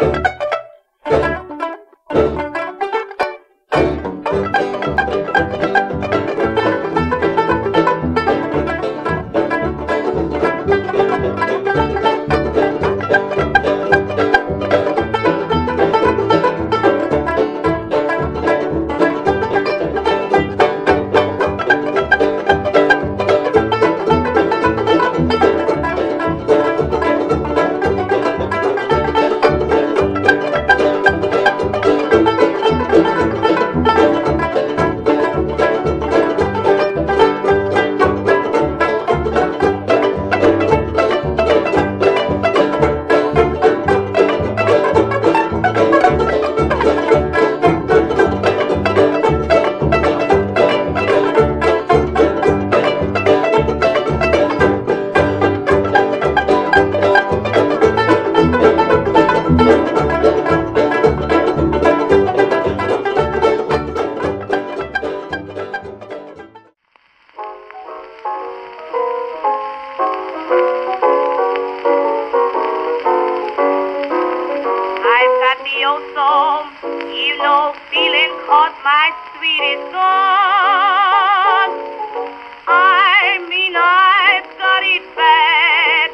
you the old you feeling caught my sweetest song. I mean, I've got it bad.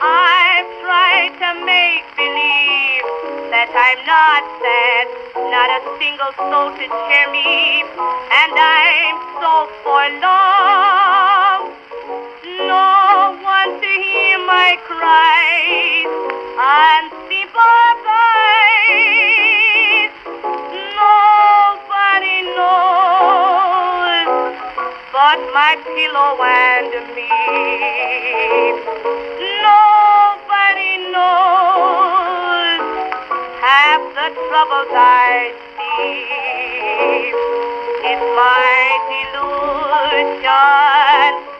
I've tried to make believe that I'm not sad, not a single soul to cheer me, and I'm so forlorn. But my pillow and me. Nobody knows half the troubles I see. It's my delusion.